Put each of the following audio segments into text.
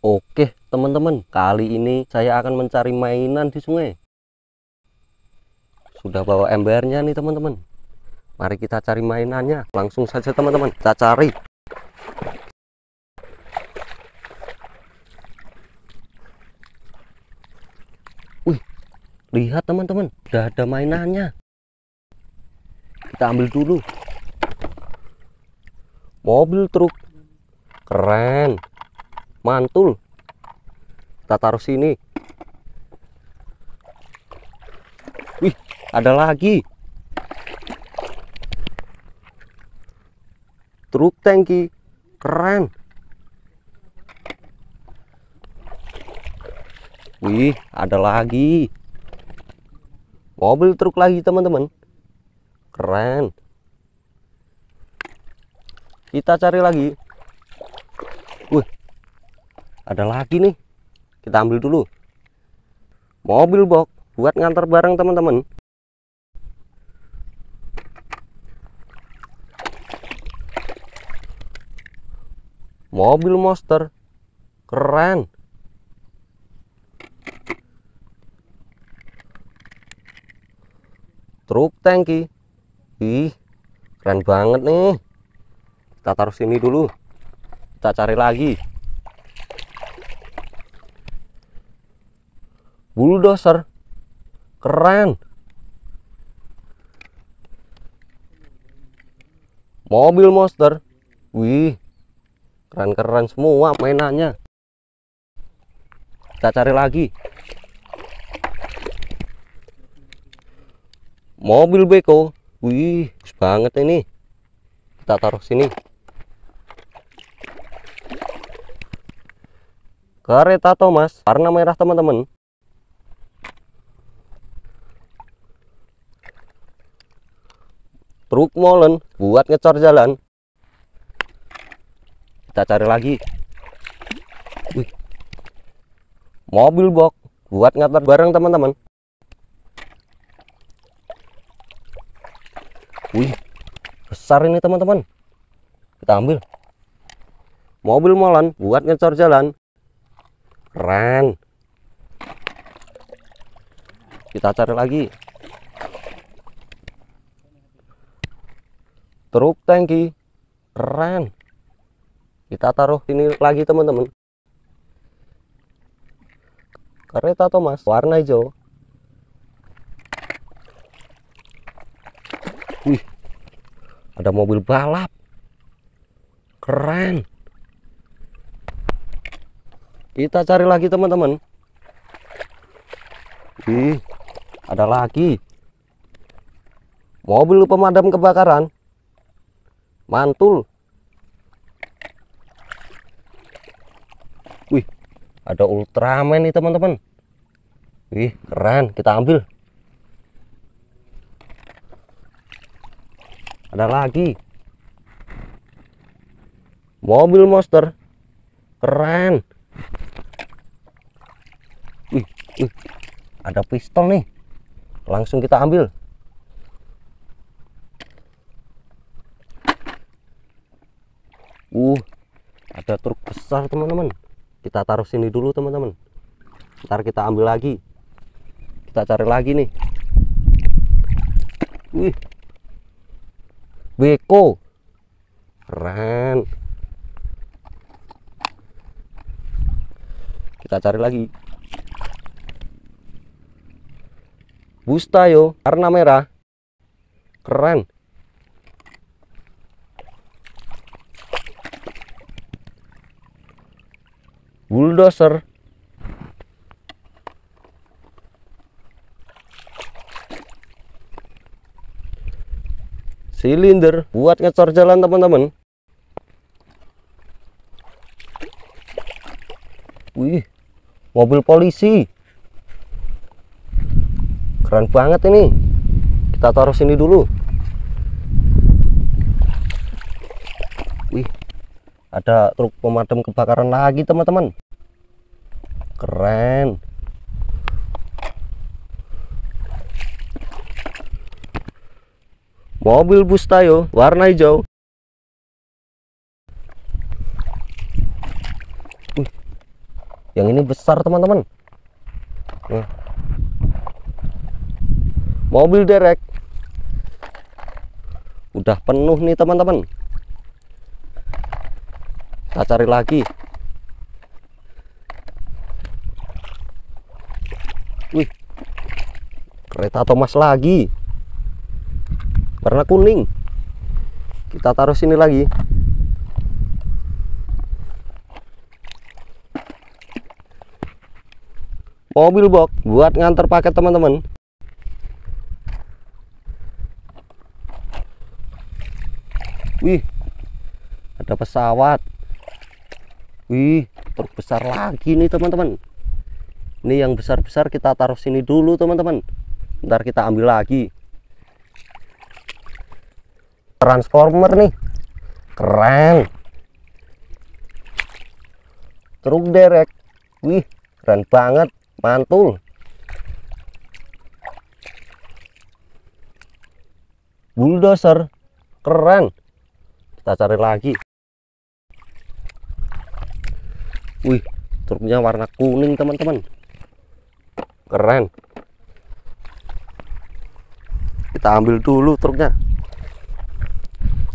Oke, teman-teman, kali ini saya akan mencari mainan di sungai. Sudah bawa embernya nih, teman-teman. Mari kita cari mainannya. Langsung saja, teman-teman. Kita cari. Wih, lihat teman-teman, udah ada mainannya. Kita ambil dulu. Mobil truk. Keren mantul. Kita taruh sini. Wih ada lagi. Truk tangki keren. Wih ada lagi. Mobil truk lagi teman-teman. Keren. Kita cari lagi ada lagi nih. Kita ambil dulu. Mobil box buat ngantar barang teman-teman. Mobil monster. Keren. Truk tangki ih keren banget nih. Kita taruh sini dulu. Kita cari lagi bulldozer. Keren. Mobil monster. Wih keren-keren semua mainannya. Kita cari lagi. Mobil beko. Wih banget ini. Kita taruh sini. Kereta Thomas warna merah teman-teman truk molen buat ngecor jalan. Kita cari lagi. Wih. mobil box buat ngantar barang teman-teman. Wih besar ini teman-teman. Kita ambil. Mobil molen buat ngecor jalan. Keren. Kita cari lagi truk tangki keren. Kita taruh ini lagi teman-teman. Kereta Thomas warna hijau. Wih ada mobil balap. Keren. Kita cari lagi teman-teman. Wih ada lagi. Mobil pemadam kebakaran mantul. Wih ada Ultraman nih teman-teman. Wih keren. Kita ambil. Ada lagi. Mobil monster. Keren. Wih, wih. Ada pistol nih. Langsung kita ambil uh ada truk besar teman-teman. Kita taruh sini dulu teman-teman. Ntar kita ambil lagi. Kita cari lagi nih. Wih. Beko. Keren. Kita cari lagi. Bustayo warna merah. Keren bulldozer. Silinder buat ngecor jalan teman-teman. Wih mobil polisi. Keren banget ini. Kita taruh sini dulu. Wih ada truk pemadam kebakaran lagi teman-teman keren. Mobil bus tayo warna hijau. Yang ini besar teman-teman. Mobil derek. Udah penuh nih teman-teman. Kita cari lagi wih kereta Thomas lagi? Warna kuning. Kita taruh sini lagi. Mobil box buat nganter paket teman-teman. Wih ada pesawat. Wih truk besar lagi nih teman-teman. Ini yang besar-besar kita taruh sini dulu teman-teman ntar kita ambil lagi. Transformer nih. Keren. Truk derek. Wih keren banget. Mantul. Bulldozer. Keren. Kita cari lagi. Wih truknya warna kuning teman-teman. Keren kita ambil dulu truknya.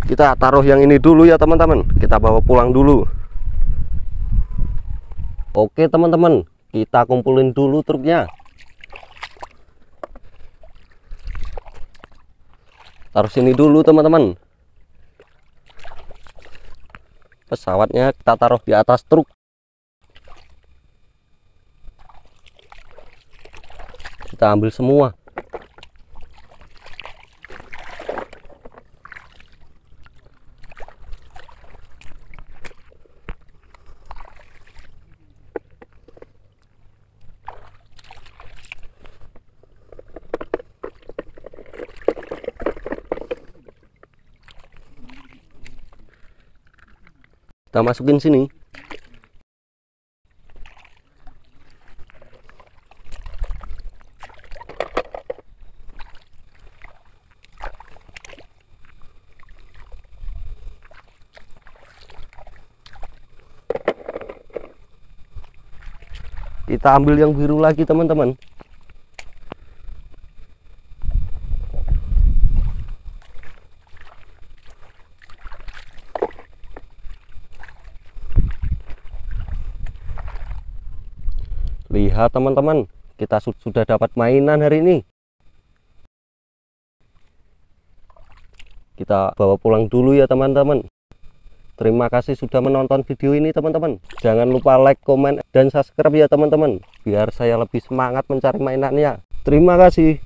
Kita taruh yang ini dulu ya teman-teman. Kita bawa pulang dulu. Oke teman-teman. Kita kumpulin dulu truknya. Taruh sini dulu teman-teman. Pesawatnya kita taruh di atas truk. Kita ambil semua kita masukin sini. Kita ambil yang biru lagi teman-teman lihat teman-teman kita su- sudah dapat mainan hari ini. Kita bawa pulang dulu ya teman-teman. Terima kasih sudah menonton video ini teman-teman. Jangan lupa like comment dan subscribe ya teman-teman. Biar saya lebih semangat mencari mainannya. Terima kasih